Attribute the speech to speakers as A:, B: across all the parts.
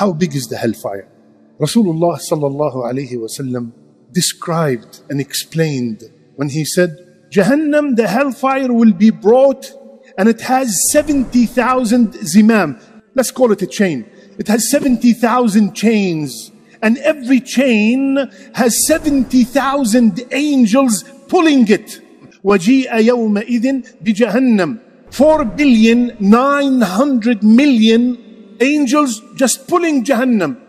A: how big is the hellfire? Rasulullah sallallahu alayhi wasallam described and explained when he said, Jahannam, the hellfire will be brought and it has 70,000 zimam. Let's call it a chain. It has 70,000 chains and every chain has 70,000 angels pulling it. وَجِيءَ يَوْمَئِذٍ بِجَهَنَّمْ 4 billion 900 million angels just pulling Jahannam.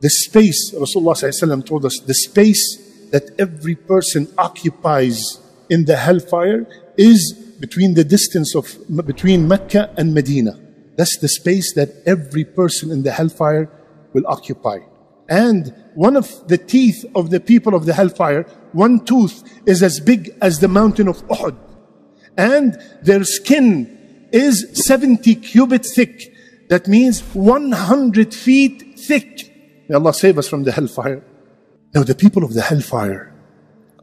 A: The space, Rasulullah told us, the space that every person occupies in the hellfire is between the distance of between Mecca and Medina. That's the space that every person in the hellfire will occupy. And one of the teeth of the people of the hellfire, one tooth is as big as the mountain of Uhud. And their skin is 70 cubits thick. That means 100 feet thick. May Allah save us from the hellfire. Now, the people of the hellfire,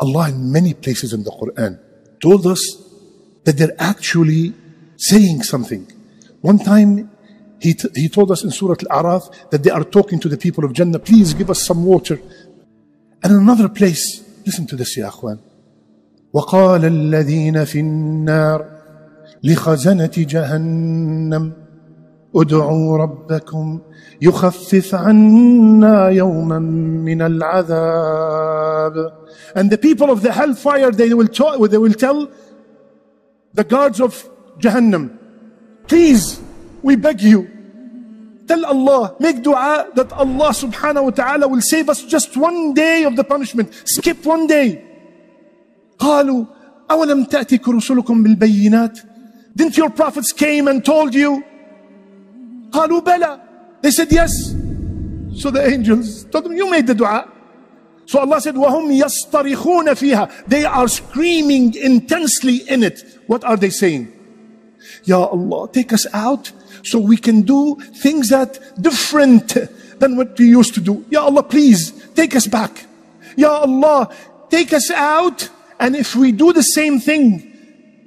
A: Allah in many places in the Quran told us that they're actually saying something. One time, he, t- he told us in Surah Al Araf that they are talking to the people of Jannah, please give us some water. And in another place, listen to this, Ya Akhwan. وقال الذين في النار لخزنة جهنم ادعوا ربكم يخفف عنا يوما من العذاب and the people of the hellfire they will, talk, they will tell the guards of Jahannam please we beg you tell Allah make dua that Allah subhanahu wa ta'ala will save us just one day of the punishment skip one day قالوا أولم تأتك رسلكم بالبينات didn't your prophets came and told you قالوا بلى they said yes so the angels told them you made the dua so Allah said وهم يصطرخون فيها they are screaming intensely in it what are they saying Ya Allah take us out so we can do things that different than what we used to do Ya Allah please take us back Ya Allah take us out and if we do the same thing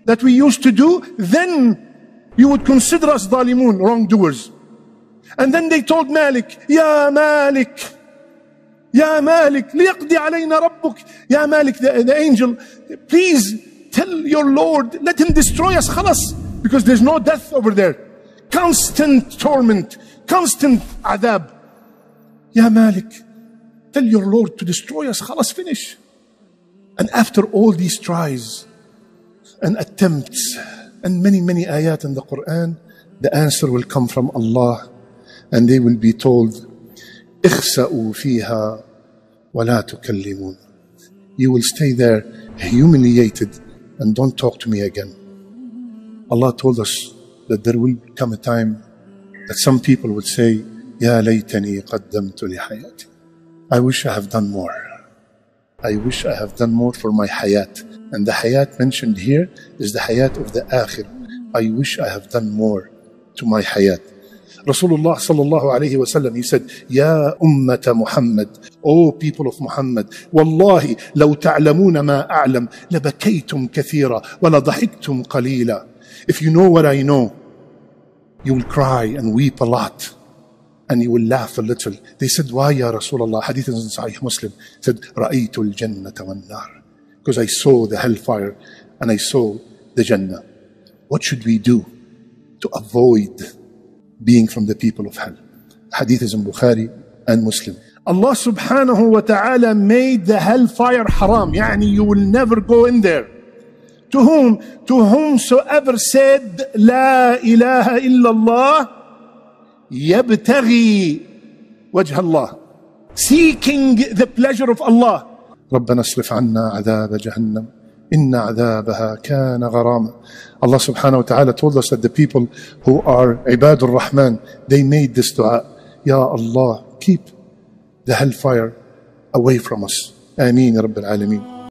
A: that we used to do then you would consider us ظالمون wrongdoers and then they told Malik, Ya Malik, Ya Malik, ليقضي علينا ربك. Ya Malik, the, the angel, please tell your Lord, let him destroy us, خلاص. Because there's no death over there. Constant torment, constant adab. Ya Malik, tell your Lord to destroy us, خلاص, finish. And after all these tries and attempts and many, many ayat in the Quran, the answer will come from Allah and they will be told اخسأوا فيها ولا تكلمون you will stay there humiliated and don't talk to me again Allah told us that there will come a time that some people would say يا ليتني قدمت لحياتي I wish I have done more I wish I have done more for my hayat and the hayat mentioned here is the hayat of the akhir I wish I have done more to my hayat Rasulullah sallallahu alayhi wasallam, he said, Ya ummata Muhammad, O people of Muhammad, Wallahi, لو تعلمون ما أعلم لبكيتم كثيرا ولضحكتم قليلا. If you know what I know, you will cry and weep a lot and you will laugh a little. They said, Why, Ya Rasulullah? Hadith in Sahih Muslim he said, رأيت الجنة والنار. Because I saw the hellfire and I saw the Jannah. What should we do to avoid being from the people of hell. Hadith is in Bukhari and Muslim. Allah subhanahu wa ta'ala made the hellfire haram. Yani you will never go in there. To whom? To whomsoever said, La ilaha illallah, yabtaghi wajh Allah. Seeking the pleasure of Allah. ربنا اصرف عنا عذاب جهنم إن عذابها كان غراما Allah subhanahu wa ta'ala told us that the people who are Ibadur Rahman, they made this dua. Ya Allah, keep the hellfire away from us. Ameen, Rabbil Alameen.